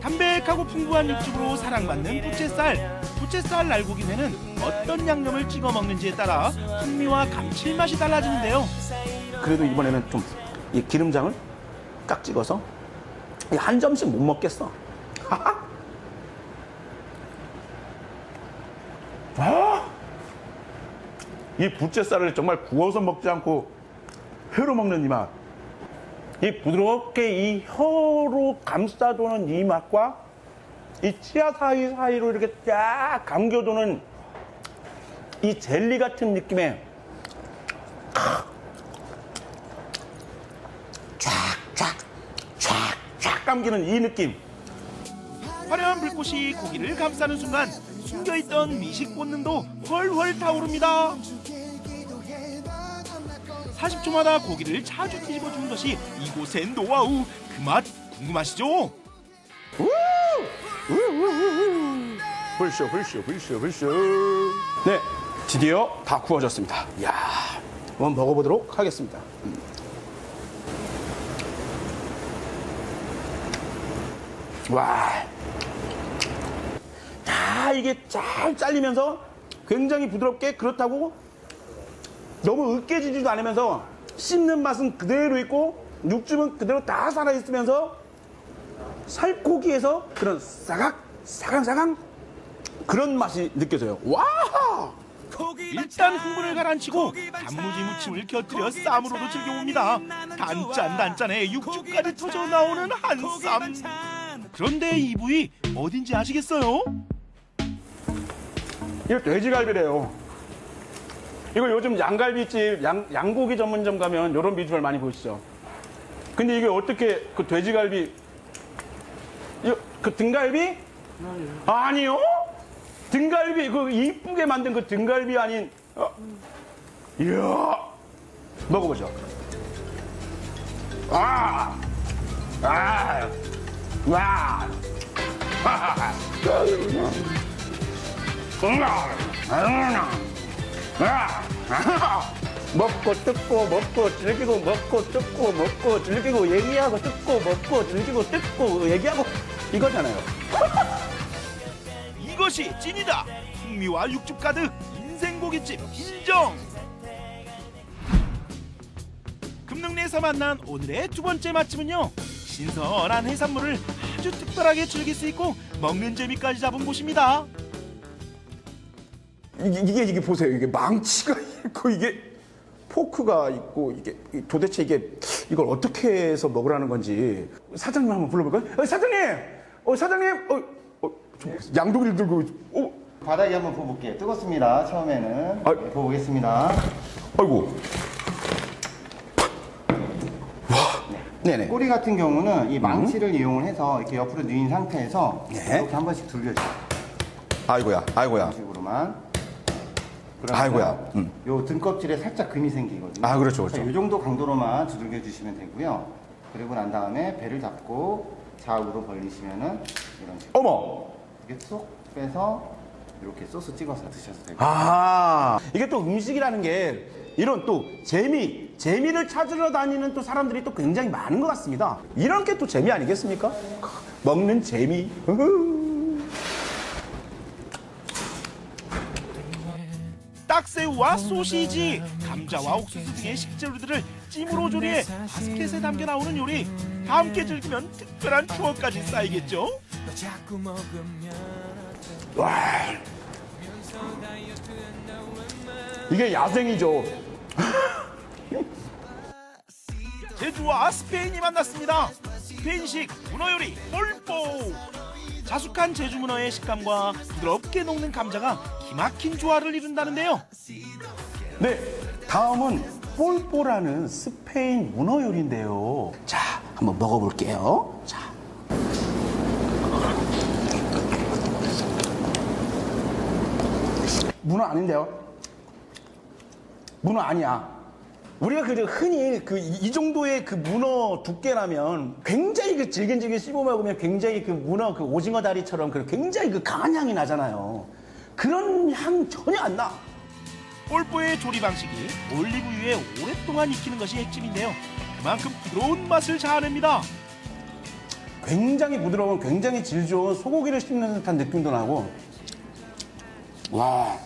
담백하고 풍부한 육즙으로 사랑받는 부채살. 부채살 날고기회는 어떤 양념을 찍어 먹는지에 따라 풍미와 감칠맛이 달라지는데요. 그래도 이번에는 좀 이 기름장을 딱 찍어서 이한 점씩 못 먹겠어. 아! 이 부채살을 정말 구워서 먹지 않고 회로 먹는 이 맛. 이 부드럽게 이 혀로 감싸도는 이 맛과 이 치아 사이사이로 이렇게 쫙 감겨도는 이 젤리 같은 느낌의 쫙 감기는 이 느낌. 화려한 불꽃이 고기를 감싸는 순간 숨겨있던 미식 본능도 훨훨 타오릅니다. 40초마다 고기를 자주 뒤집어 주는 것이 이곳의 노하우. 그 맛 궁금하시죠? 불쇼, 불쇼, 불쇼, 불쇼. 네, 드디어 다 구워졌습니다. 이야, 한번 먹어보도록 하겠습니다. 음. 와, 다 이게 잘 잘리면서 굉장히 부드럽게 그렇다고 너무 으깨지지도 않으면서 씹는 맛은 그대로 있고 육즙은 그대로 다 살아있으면서 살코기에서 그런 사각, 사강사강 그런 맛이 느껴져요. 와! 일단 흥분을 가라앉히고 단무지 무침을 곁들여 쌈으로도 즐겨봅니다. 단짠 단짠에 육즙까지 터져 나오는 한쌈. 그런데 이 부위 어딘지 아시겠어요? 이거 돼지갈비래요. 이거 요즘 양갈비집, 양, 양고기 전문점 가면 이런 비주얼 많이 보시죠. 근데 이게 어떻게 그 돼지갈비 이거 그 등갈비? 아니요. 등갈비 그 이쁘게 만든 그 등갈비 아닌 어. 이야 먹어보죠. 아, 아, 와, 먹고 뜯고 먹고 즐기고 먹고 뜯고 먹고 즐기고 얘기하고 뜯고 먹고 즐기고 뜯고 얘기하고 이거잖아요. 이것이 찐이다. 풍미와 육즙 가득 인생 고깃집 인정. 금능리에서 만난 오늘의 두 번째 맛집은요. 신선한 해산물을 아주 특별하게 즐길 수 있고 먹는 재미까지 잡은 곳입니다. 이게, 이게 이게 보세요. 이게 망치가 있고 이게 포크가 있고 이게 도대체 이게 이걸 어떻게 해서 먹으라는 건지 사장님 한번 불러볼까요? 어, 사장님, 어 사장님, 어, 어좀 양동이를 들고, 어 바닥에 한번 부어볼게요. 뜨겁습니다. 처음에는 네, 부어보겠습니다. 아이고. 네네. 꼬리 같은 경우는 이 망치를 이용을 해서 이렇게 옆으로 누인 상태에서 이렇게 한 번씩 돌려줘요. 아이고야, 아이고야. 이런 식으로만. 아이고야. 음. 요 등껍질에 살짝 금이 생기거든요. 아, 그렇죠, 그렇죠. 이 정도 강도로만 두들겨 주시면 되고요. 그리고 난 다음에 배를 잡고 좌우로 벌리시면은 이런 식으로. 어머! 이렇게 쏙 빼서 이렇게 소스 찍어서 드셔도 되고. 아, 이게 또 음식이라는 게 이런 또 재미, 재미를 찾으러 다니는 또 사람들이 또 굉장히 많은 것 같습니다. 이런 게 또 재미 아니겠습니까? 먹는 재미. 새우와 소시지, 감자와 옥수수 등의 식재료들을 찜으로 조리해 바스켓에 담겨 나오는 요리. 다 함께 즐기면 특별한 추억까지 쌓이겠죠? 와. 이게 야생이죠. 제주와 스페인이 만났습니다. 스페인식 문어 요리 폴포. 자숙한 제주 문어의 식감과 부드럽게 녹는 감자가 기막힌 조화를 이룬다는데요. 네, 다음은 폴포라는 스페인 문어 요리인데요. 자, 한번 먹어볼게요. 자. 문어 아닌데요? 문어 아니야. 우리가 그 흔히 그 이 정도의 그 문어 두께라면 굉장히 그 질긴질긴 씹어 먹으면 굉장히 그 문어 그 오징어 다리처럼 그 굉장히 그 강한 향이 나잖아요. 그런 향 전혀 안 나. 폴포의 조리 방식이 올리브유에 오랫동안 익히는 것이 핵심인데요. 그만큼 부드러운 맛을 자아냅니다. 굉장히 부드러운 굉장히 질 좋은 소고기를 씹는 듯한 느낌도 나고 와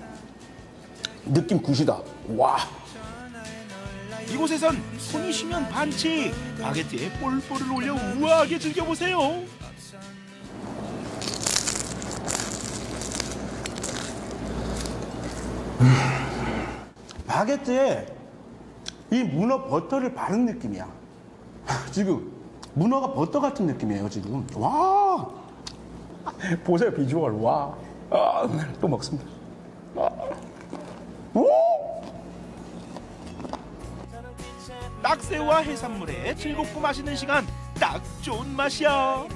느낌 굿이다 와 이곳에선 손이 쉬면 반칙. 바게트에 폴포를 올려 우아하게 즐겨보세요. 바게트에 이 문어 버터를 바른 느낌이야. 지금 문어가 버터 같은 느낌이에요 지금. 와! 보세요 비주얼. 와또 아, 먹습니다. 아. 오! 딱새우와 해산물의 즐겁고 맛있는 시간 딱 좋은 맛이야.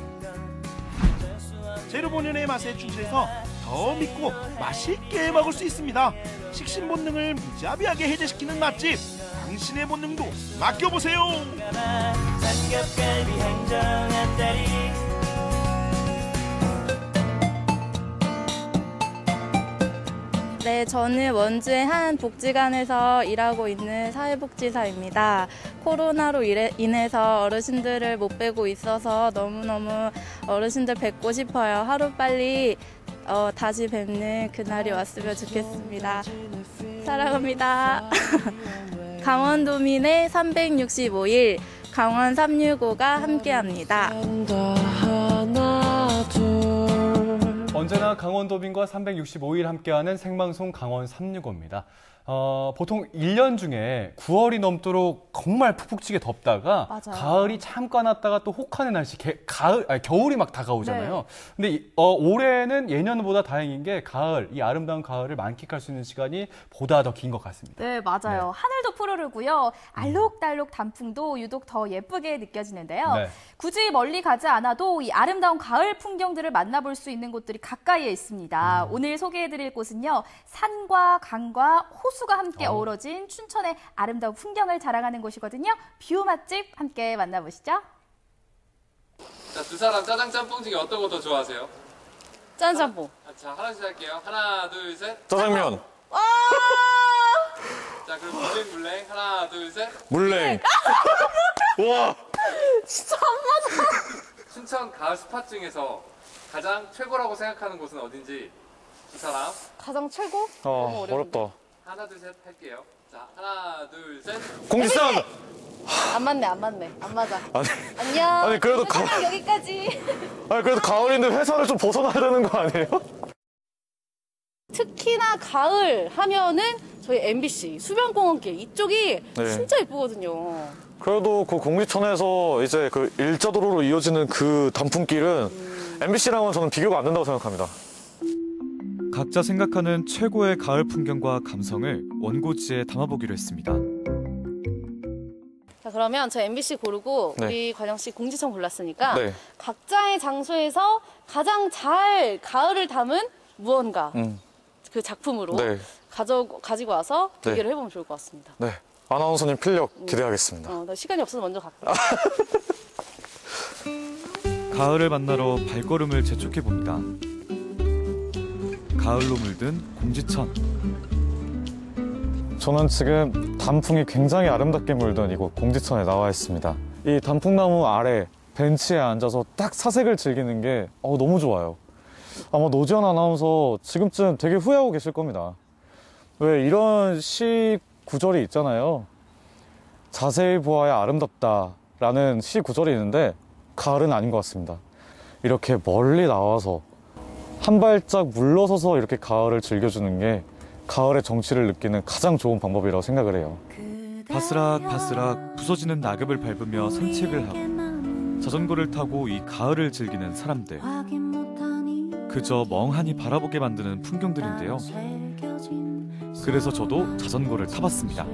재료 본연의 맛에 충실해서 더 믿고 맛있게 먹을 수 있습니다. 식신 본능을 무자비하게 해제시키는 맛집. 당신의 본능도 맡겨보세요. 네, 저는 원주의 한 복지관에서 일하고 있는 사회복지사입니다. 코로나로 인해서 어르신들을 못 뵈고 있어서 너무너무 어르신들 뵙고 싶어요. 하루빨리 어, 다시 뵙는 그날이 왔으면 좋겠습니다. 사랑합니다. 강원도민의 365일 강원 365가 함께합니다. 언제나 강원도민과 365일 함께하는 생방송 강원 365입니다. 어, 보통 1년 중에 9월이 넘도록 정말 푹푹 찌게 덥다가 맞아요. 가을이 잠깐 왔다가 또 혹한의 날씨, 개- 가을, 아니, 겨울이 막 다가오잖아요. 네. 근데 이- 어, 올해는 예년보다 다행인 게 가을, 이 아름다운 가을을 만끽할 수 있는 시간이 보다 더 긴 것 같습니다. 네, 맞아요. 하늘도 푸르르고요. 알록달록 단풍도 유독 더 예쁘게 느껴지는데요. 네. 굳이 멀리 가지 않아도 이 아름다운 가을 풍경들을 만나볼 수 있는 곳들이 가까이에 있습니다. 오늘 소개해드릴 곳은요. 산과 강과 호수가 함께 어우러진 춘천의 아름다운 풍경을 자랑하는 곳이거든요. view 맛집 함께 만나보시죠. 자, 두 사람 짜장 짬뽕 중에 어떤 거 더 좋아하세요? 짠짬뽕. 아, 자, 하나씩 할게요. 하나, 둘, 셋. 짜장면. 자, 그럼 물냉 물냉. 하나, 둘, 셋. 물냉. 와. 진짜 안 맞아. 춘천 가을 스팟 중에서 가장 최고라고 생각하는 곳은 어딘지 두 사람 가장 최고? 아, 어렵다. 하나, 둘, 셋 할게요. 자, 하나, 둘, 셋. 공지산. 안 맞네, 안 맞네. 안 맞아. 아니, 안녕. 아니, 그래도 가- 가... 여기까지. 아니 그래도 가을인데 회사를 좀 벗어나야 되는 거 아니에요? 특히나 가을 하면은 저희 MBC 수변공원길 이쪽이 네. 진짜 예쁘거든요. 그래도 그 공지천에서 이제 그 일자도로로 이어지는 그 단풍길은 MBC랑은 저는 비교가 안 된다고 생각합니다. 각자 생각하는 최고의 가을 풍경과 감성을 원고지에 담아보기로 했습니다. 자 그러면 저 MBC 고르고 네. 우리 관영 씨 공지천 골랐으니까 네. 각자의 장소에서 가장 잘 가을을 담은 무언가 음. 그 작품으로 네. 가져 가지고 와서 네. 대결을 해보면 좋을 것 같습니다. 네. 아나운서님 필력 기대하겠습니다. 어, 나 시간이 없어서 먼저 갈게. 가을을 만나러 발걸음을 재촉해 봅니다. 가을로 물든 공지천. 저는 지금 단풍이 굉장히 아름답게 물든 이곳 공지천에 나와 있습니다. 이 단풍나무 아래 벤치에 앉아서 딱 사색을 즐기는 게 어, 너무 좋아요. 아마 노지원 아나운서 지금쯤 되게 후회하고 계실 겁니다. 왜 이런 시 구절이 있잖아요. 자세히 보아야 아름답다라는 시 구절이 있는데 가을은 아닌 것 같습니다. 이렇게 멀리 나와서 한 발짝 물러서서 이렇게 가을을 즐겨주는 게 가을의 정취를 느끼는 가장 좋은 방법이라고 생각을 해요. 바스락 바스락 부서지는 낙엽을 밟으며 산책을 하고 자전거를 타고 이 가을을 즐기는 사람들. 그저 멍하니 바라보게 만드는 풍경들인데요. 그래서 저도 자전거를 타봤습니다.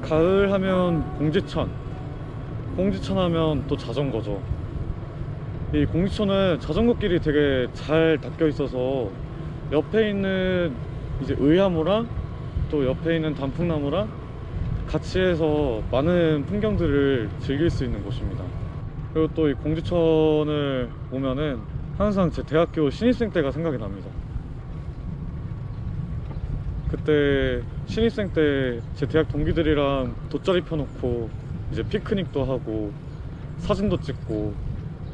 가을 하면 공지천, 공지천 하면 또 자전거죠. 이 공지천은 자전거 길이 되게 잘 닦여 있어서 옆에 있는 이제 의야모랑 또 옆에 있는 단풍나무랑 같이 해서 많은 풍경들을 즐길 수 있는 곳입니다. 그리고 또 이 공지천을 보면은 항상 제 대학교 신입생 때가 생각이 납니다. 그때 신입생 때 제 대학 동기들이랑 돗자리 펴놓고 이제 피크닉도 하고 사진도 찍고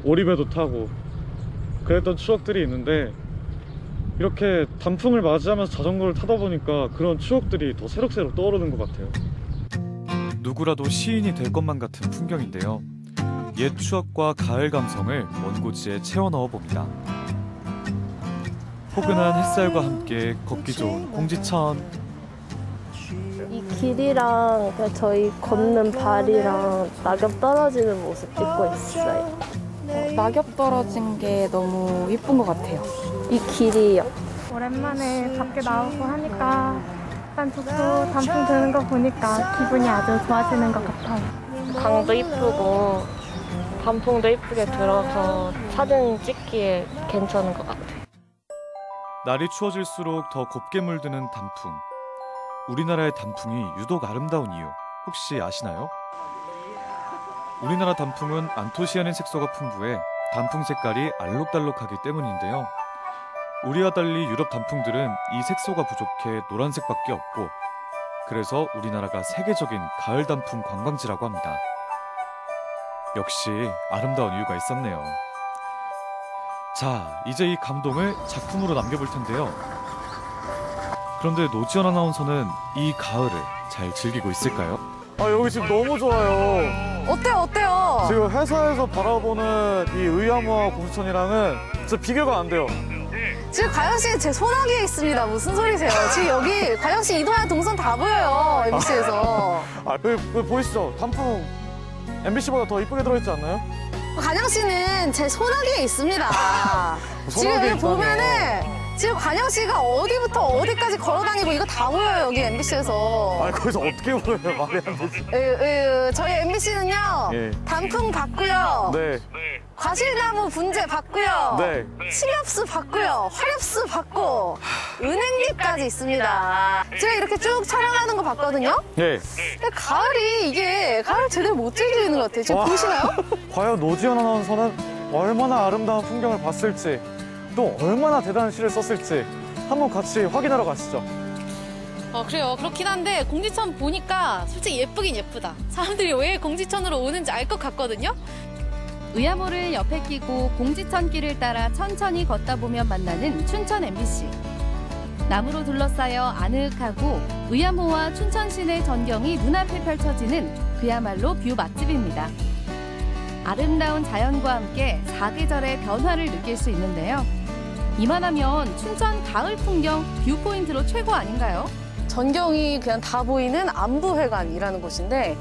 오리배도 타고 그랬던 추억들이 있는데 이렇게 단풍을 맞이하면서 자전거를 타다 보니까 그런 추억들이 더 새록새록 떠오르는 것 같아요. 누구라도 시인이 될 것만 같은 풍경인데요. 옛 추억과 가을 감성을 원고지에 채워 넣어 봅니다. 포근한 햇살과 함께 걷기 좋은 공지천. 이 길이랑 그 저희 걷는 발이랑 낙엽 떨어지는 모습 찍고 있어요. 낙엽 떨어진 게 너무 예쁜 것 같아요. 이 길이요. 오랜만에 밖에 나오고 하니까 일단 좋고 단풍 드는 거 보니까 기분이 아주 좋아지는 것 같아요. 강도 이쁘고 단풍도 이쁘게 들어서 사진 찍기에 괜찮은 것 같아요. 날이 추워질수록 더 곱게 물드는 단풍. 우리나라의 단풍이 유독 아름다운 이유 혹시 아시나요? 우리나라 단풍은 안토시아닌 색소가 풍부해 단풍 색깔이 알록달록하기 때문인데요. 우리와 달리 유럽 단풍들은 이 색소가 부족해 노란색밖에 없고 그래서 우리나라가 세계적인 가을 단풍 관광지라고 합니다. 역시 아름다운 이유가 있었네요. 자, 이제 이 감동을 작품으로 남겨볼 텐데요. 그런데 노지연 아나운서는 이 가을을 잘 즐기고 있을까요? 아 여기 지금 너무 좋아요. 어때요, 어때요? 지금 회사에서 바라보는 이 의암호와 공수천이랑은 진짜 비교가 안 돼요. 지금 과영 씨 제 소나기에 있습니다. 무슨 소리세요? 지금 여기 과영 씨 이동하는 동선 다 보여요. MBC에서. 아, 그, 그 보이시죠? 단풍 MBC보다 더 이쁘게 들어있지 않나요? 관영 씨는 제 소나기에 있습니다. 지금 여기 보면은 지금 관영 씨가 어디부터 어디까지 걸어다니고 이거 다 보여요 여기 MBC에서. 아, 거기서 어떻게 보여요? 말이 안 되지. 저희 MBC는요 예. 단풍 받고요. 네. 과실나무 분재 받고요. 네. 칠엽수 받고요. 화렵수 받고 은행잎까지 있습니다. 제가 이렇게 쭉 촬영하는 거 봤거든요. 예. 근데 가을이 이게 가을 제대로 못 즐기는 것 같아요. 지금 와. 보시나요? 과연 노지연 아나운서는 얼마나 아름다운 풍경을 봤을지 또 얼마나 대단한 시를 썼을지 한번 같이 확인하러 가시죠. 어, 그래요. 그렇긴 한데 공지천 보니까 솔직히 예쁘긴 예쁘다. 사람들이 왜 공지천으로 오는지 알 것 같거든요. 의암호를 옆에 끼고 공지천 길을 따라 천천히 걷다 보면 만나는 춘천 MBC. 나무로 둘러싸여 아늑하고 의암호와 춘천 시내 전경이 눈앞에 펼쳐지는 그야말로 view 맛집입니다. 아름다운 자연과 함께 사계절의 변화를 느낄 수 있는데요. 이만하면 춘천 가을 풍경 viewpoint로 최고 아닌가요? 전경이 그냥 다 보이는 안부회관이라는 곳인데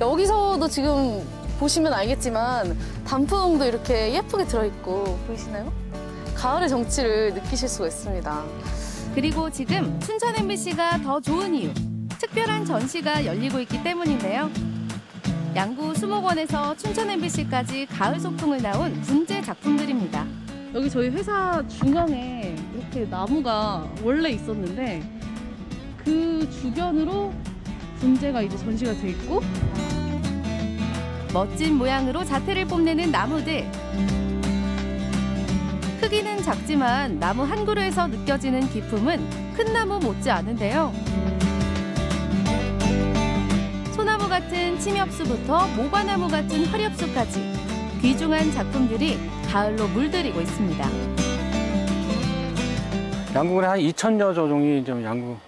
여기서도 지금 보시면 알겠지만 단풍도 이렇게 예쁘게 들어있고 보이시나요? 가을의 정취를 느끼실 수가 있습니다. 그리고 지금 춘천 MBC가 더 좋은 이유 특별한 전시가 열리고 있기 때문인데요. 양구 수목원에서 춘천 MBC까지 가을 소풍을 나온 분재 작품들입니다. 여기 저희 회사 중앙에 이렇게 나무가 원래 있었는데 그 주변으로 분재가 이제 전시가 돼 있고 멋진 모양으로 자태를 뽐내는 나무들. 크기는 작지만 나무 한 그루에서 느껴지는 기품은 큰 나무 못지 않은데요. 소나무 같은 침엽수부터 모과나무 같은 화렵수까지 귀중한 작품들이 가을로 물들이고 있습니다. 양궁에 한 2천여 조종이 이제 양궁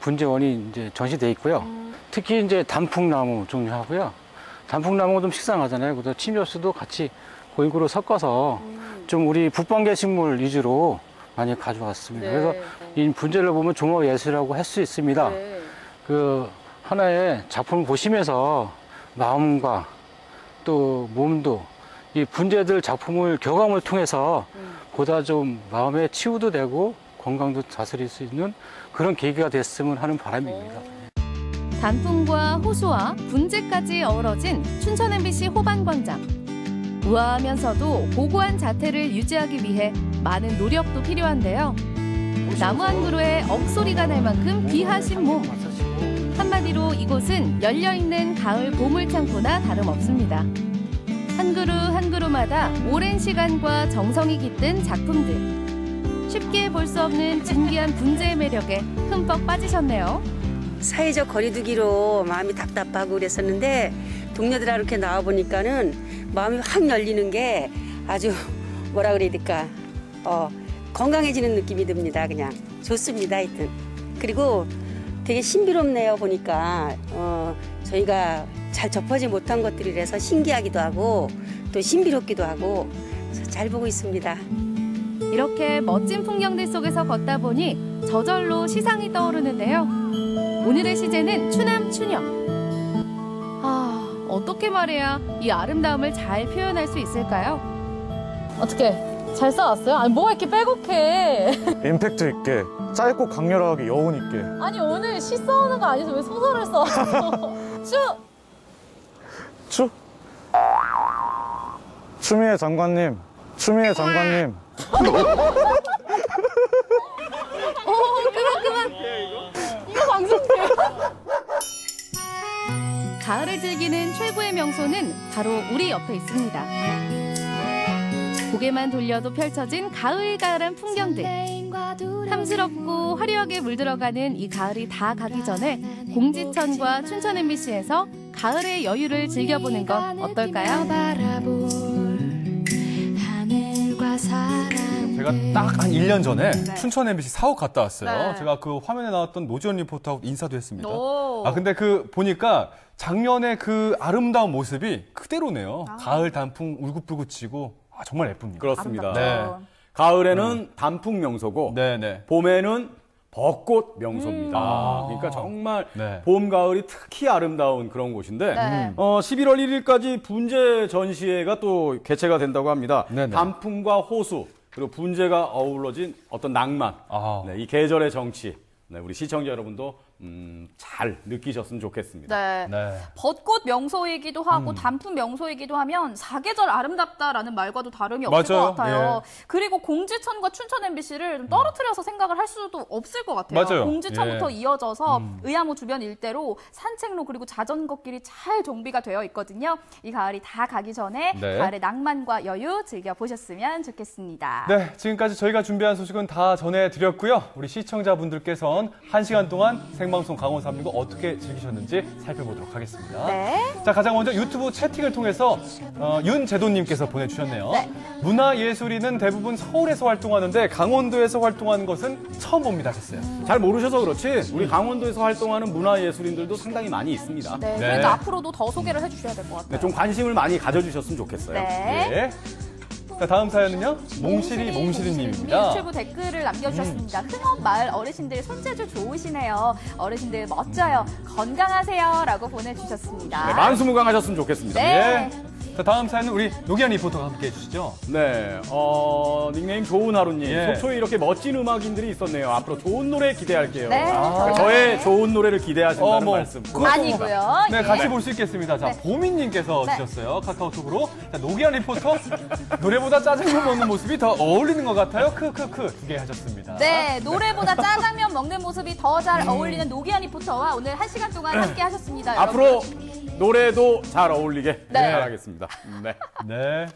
분재원이 이제 전시돼 있고요. 특히 이제 단풍나무 종류하고요. 단풍나무가 좀 식상하잖아요. 그래서 침엽수도 같이 고인구로 섞어서 좀 우리 북방계 식물 위주로 많이 가져왔습니다. 네. 그래서 이 분재를 보면 종합 예술이라고 할 수 있습니다. 네. 그 하나의 작품을 보시면서 마음과 또 몸도 이 분재들 작품을 교감을 통해서 보다 좀 마음의 치유도 되고 건강도 다스릴 수 있는 그런 계기가 됐으면 하는 바람입니다. 단풍과 호수와 분재까지 어우러진 춘천 MBC 호반광장. 우아하면서도 고고한 자태를 유지하기 위해 많은 노력도 필요한데요. 나무 한 그루에 억소리가 날 만큼 귀하신 몸. 한마디로 이곳은 열려있는 가을 보물 창고나 다름없습니다. 한 그루 한 그루마다 오랜 시간과 정성이 깃든 작품들. 쉽게 볼 수 없는 진귀한 분재의 매력에 흠뻑 빠지셨네요. 사회적 거리두기로 마음이 답답하고 그랬었는데 동료들하고 이렇게 나와 보니까는 마음이 확 열리는 게 아주 뭐라 그래야 될까 어, 건강해지는 느낌이 듭니다 그냥 좋습니다 하여튼 그리고 되게 신비롭네요 보니까 어, 저희가 잘 접하지 못한 것들이라서 신기하기도 하고 또 신비롭기도 하고 잘 보고 있습니다. 이렇게 멋진 풍경들 속에서 걷다 보니 저절로 시상이 떠오르는데요. 오늘의 시제는 추남 추녀. 아, 어떻게 말해야 이 아름다움을 잘 표현할 수 있을까요? 어떻게 잘 써왔어요? 아니 뭐가 이렇게 빼곡해? 임팩트 있게, 짧고 강렬하게 여운 있게. 아니 오늘 시 써오는 거 아니죠? 왜 소설을 써? 추! 추? 추미애 장관님, 추미애 장관님. 어 그만 그만. 이거 방송돼. 가을을 즐기는 최고의 명소는 바로 우리 옆에 있습니다. 고개만 돌려도 펼쳐진 가을가을한 풍경들. 탐스럽고 화려하게 물들어가는 이 가을이 다 가기 전에 공지천과 춘천 MBC에서 가을의 여유를 즐겨보는 건 어떨까요? 제가 딱 한 1년 전에 춘천 MBC 사옥 갔다 왔어요. 네. 제가 그 화면에 나왔던 노지원 리포터하고 인사도 했습니다. 오. 아 근데 그 보니까 작년에 그 아름다운 모습이 그대로네요. 가을 단풍 울긋불긋 치고 아, 정말 예쁩니다. 그렇습니다. 네. 가을에는 단풍 명소고 네, 봄에는 벚꽃 명소입니다. 아. 그러니까 정말 네. 봄, 가을이 특히 아름다운 그런 곳인데 네. 어, 11월 1일까지 분재 전시회가 또 개최가 된다고 합니다. 네네. 단풍과 호수 그리고 분재가 어우러진 어떤 낭만, 아. 네, 이 계절의 정치, 네, 우리 시청자 여러분도 음, 잘 느끼셨으면 좋겠습니다. 네. 네. 벚꽃 명소이기도 하고 음. 단풍 명소이기도 하면 사계절 아름답다라는 말과도 다름이 없을 맞아요. 것 같아요. 예. 그리고 공지천과 춘천 MBC를 좀 떨어뜨려서 생각을 할 수도 없을 것 같아요. 맞아요. 공지천부터 예. 이어져서 음. 의암호 주변 일대로 산책로 그리고 자전거 길이 잘 정비가 되어 있거든요. 이 가을이 다 가기 전에 네. 가을의 낭만과 여유 즐겨 보셨으면 좋겠습니다. 네, 지금까지 저희가 준비한 소식은 다 전해드렸고요. 우리 시청자분들께서는 한 시간 동안 생 방송 강원 365 어떻게 즐기셨는지 살펴보도록 하겠습니다. 네. 자, 가장 먼저 유튜브 채팅을 통해서 어, 윤재도님께서 보내주셨네요. 네. 문화예술인은 대부분 서울에서 활동하는데 강원도에서 활동하는 것은 처음 봅니다 하셨어요. 잘 모르셔서 그렇지 우리 강원도에서 활동하는 문화예술인들도 상당히 많이 있습니다. 네, 네. 그래도 앞으로도 더 소개를 해주셔야 될 것 같아요. 네, 좀 관심을 많이 가져주셨으면 좋겠어요. 네. 예. 자, 다음 사연은요. 몽실이 몽실이님입니다. 유튜브 댓글을 남겨주셨습니다. 흥 up 마을 어르신들 손재주 좋으시네요. 어르신들 멋져요. 건강하세요 라고 보내주셨습니다. 네, 만수무강하셨으면 좋겠습니다. 네. 예. 자, 다음 사연은 우리 노기한 리포터가 함께 해주시죠. 네, 어, 닉네임 좋은 하루님. 예. 속초에 이렇게 멋진 음악인들이 있었네요. 앞으로 좋은 노래 기대할게요. 네, 아, 저의 좋은 노래를 기대하신다는 어, 뭐, 말씀. 그것도 아니고요. 네, 예. 같이 볼 수 있겠습니다. 자, 네. 보민님께서 네. 주셨어요. 카카오톡으로. 자, 노기한 리포터. 노래보다 짜장면 먹는 모습이 더 어울리는 것 같아요. 크크크. 두 개 하셨습니다. 네, 노래보다 짜장면 먹는 모습이 더 잘 어울리는 노기한 리포터와 오늘 한 시간 동안 함께 하셨습니다. 음. 앞으로 여러분. 노래도 잘 어울리게 네. 바라겠습니다. 네. 네.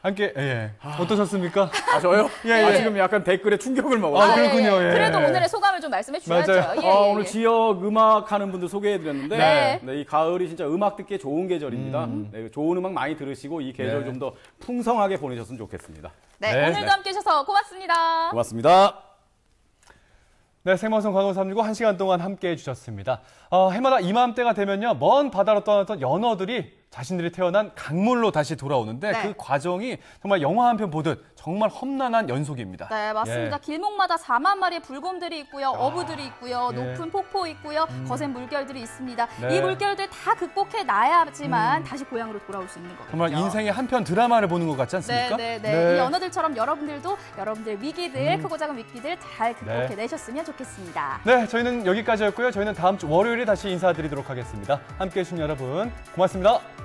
함께, 예. 어떠셨습니까? 아, 저요? 예, 아, 예. 지금 약간 댓글에 충격을 먹었어요. 아, 그렇군요. 예. 그래도 오늘의 소감을 좀 말씀해 주셔야죠. 맞아요. 예, 어, 예, 오늘 예. 지역 음악 하는 분들 소개해 드렸는데, 네. 네, 이 가을이 진짜 음악 듣기에 좋은 계절입니다. 네, 좋은 음악 많이 들으시고 이 계절 네. 좀더 풍성하게 보내셨으면 좋겠습니다. 네, 네. 오늘도 함께 해주셔서 고맙습니다. 고맙습니다. 네, 생방송 광고 365한 시간 동안 함께 해 주셨습니다. 어, 해마다 이맘때가 되면요, 먼 바다로 떠났던 연어들이 자신들이 태어난 강물로 다시 돌아오는데 네. 그 과정이 정말 영화 한 편 보듯 정말 험난한 연속입니다. 네, 맞습니다. 예. 길목마다 4만 마리의 불곰들이 있고요, 어부들이 있고요, 예. 높은 폭포 있고요, 거센 물결들이 있습니다. 네. 이 물결들 다 극복해 놔야지만 다시 고향으로 돌아올 수 있는 거죠. 정말 인생의 한 편 드라마를 보는 것 같지 네, 않습니까? 네, 네. 이 연어들처럼 여러분들도 여러분들 위기들, 크고 작은 위기들 잘 극복해 네. 내셨으면 좋겠습니다. 네, 저희는 여기까지였고요. 저희는 다음 주 월요일에 다시 인사드리도록 하겠습니다. 함께 해 주신 여러분, 고맙습니다.